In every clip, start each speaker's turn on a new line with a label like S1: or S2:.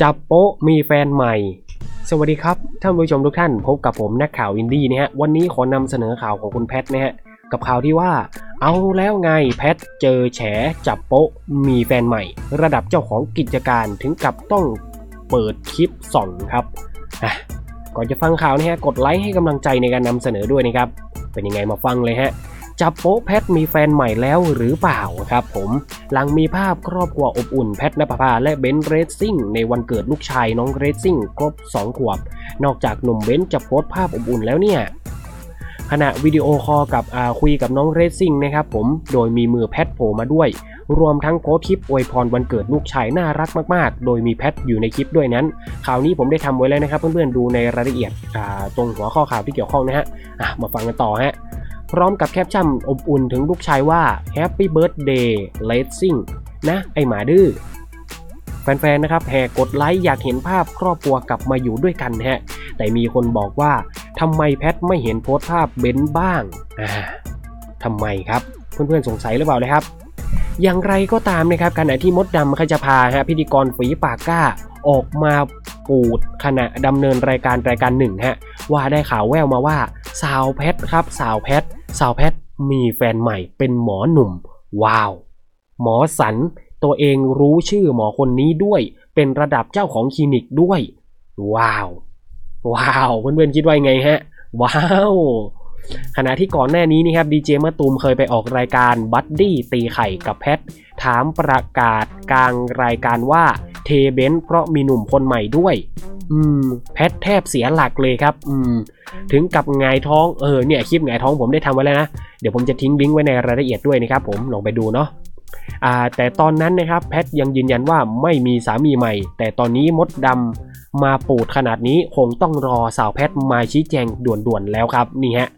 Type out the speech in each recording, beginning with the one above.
S1: จับโป๊ะมีแฟนใหม่ สวัสดีครับ ท่านผู้ชมทุกท่านพบกับผมนักข่าวอินดี้นะฮะวันนี้ขอนำเสนอข่าวของคุณแพทนะฮะกับข่าวที่ว่า เอาแล้วไงแพทเจอแฉจับโป๊ะมีแฟนใหม่ ระดับเจ้าของกิจการถึงกับต้องเปิดคลิปส่องครับก่อนจะฟังข่าวนะฮะกดไลค์ให้กำลังใจในการนำเสนอด้วยนะครับเป็นยังไงมาฟังเลยฮะ จับโป๊ะแพทมีแฟนใหม่แล้วหรือเปล่าครับผม หลังมีภาพครอบครัวอบอุ่นแพทณปภาและเบนซ์เรซซิ่งในวันเกิดลูกชายน้องเรซซิ่งครบ 2 ขวบ นอกจากหนุ่มเบนซ์จะโพสต์ภาพอบอุ่นแล้วเนี่ยขณะวิดีโอคอลกับอาคุยกับน้องเรซซิ่งนะครับผม โดยมีมือแพทโผล่มาด้วย รวมทั้งโพสต์คลิปอวยพรวันเกิดลูกชายน่ารักมากๆ โดยมีแพทอยู่ในคลิปด้วยนั้น ข่าวนี้ผมได้ทำไว้แล้วนะครับเพื่อนๆดูในรายละเอียดตรงหัวข้อข่าวที่เกี่ยวข้องนะฮะมาฟังกันต่อฮะ พร้อมกับแคปชั่นอบอุ่นถึงลูกชายว่า Happy Birthday Racing นะไอหมาดื้อแฟนๆ นะครับแห่กดไลค์อยากเห็นภาพครอบครัวกลับมาอยู่ด้วยกันนะฮะ แต่มีคนบอกว่าทำไมแพทไม่เห็นโพสภาพเบนบ้าง อ่าทำไมครับ เพื่อนๆ สงสัยหรือเปล่าเลยครับ อย่างไรก็ตามนะครับขณะที่มดดำขจพาฮะพิธีกรฝีปากกล้า ออกมาปูดขณะดำเนินรายการรายการหนึ่งฮะ ว่าได้ข่าวแววมาว่า สาวแพทครับ สาวแพท สาวแพทมีแฟนใหม่เป็นหมอหนุ่ม ว้าว หมอสันตัวเองรู้ชื่อหมอคนนี้ด้วย เป็นระดับเจ้าของคลินิกด้วย ว้าว ว้าว เพื่อนๆคิดว่าไงฮะ ว้าวขณะที่ก่อนหน้านี้นี่ครับดีเจมะตูมเคยไปออกรายการบัดดี้ตีไข่กับแพท ถามประกาศกลางรายการว่าเทเบนเพราะมีหนุ่มคนใหม่ด้วยอืม แพทแทบเสียหลักเลยครับ อืม ถึงกับไงายท้องเออเนี่ยคลิปไงายท้องผมได้ทำไว้แล้วนะ เดี๋ยวผมจะทิ้งลิงก์ไว้ในรายละเอียดด้วยนะครับผมลองไปดูเนาะอ่าแต่ตอนนั้นนะครับแพทยังยืนยันว่าไม่มีสามีใหม่ แต่ตอนนี้มดดำมาปูดขนาดนี้คงต้องรอสาวแพทมาชี้แจงด่วนๆแล้วครับนี่ฮะ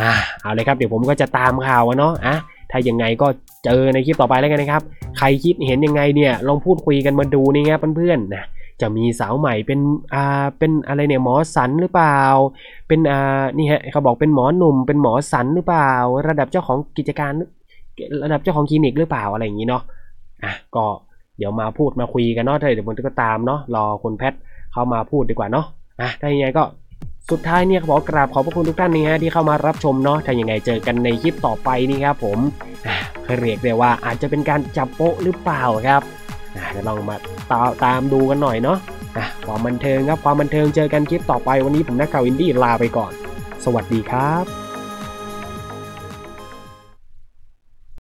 S1: อ่าเอาเลยครับเดี๋ยวผมก็จะตามข่าวอะเนาะอะถ้ายังไงก็เจอในคลิปต่อไปแล้วกันนะครับ ใครคิดเห็นยังไงเนี่ยลองพูดคุยกันมาดูนี่ครับเพื่อนๆนะ จะมีสาวใหม่เป็นอ่าเป็นอะไรเนี่ยหมอสันหรือเปล่า เป็นอ่านี่ฮะเขาบอกเป็นหมอหนุ่ม เป็นหมอสันหรือเปล่า ระดับเจ้าของกิจการระดับเจ้าของคลินิกหรือเปล่าอะไรอย่างนี้เนาะอะก็เดี๋ยวมาพูดมาคุยกันเนาะเดี๋ยวผมก็ตามเนาะรอคุณแพทเข้ามาพูดดีกว่าเนาะอะถ้าอยังไงก็สุดท้ายเนี่ยขอกราบขอบพระคุณทุกท่านนี่ฮะที่เข้ามารับชมเนาะถ้ายังไงเจอกันในคลิปต่อไปนี่ครับผมอะเรียกได้ว่าอาจจะเป็นการจับโป๊ะหรือเปล่าครับ นะเดี๋ยวลองมาตาตามดูกันหน่อยเนาะอะความบันเทิงครับความบันเทิงเจอกันคลิปต่อไปวันนี้ผมนักข่าวอินดี้ลาไปก่อน สวัสดีครับ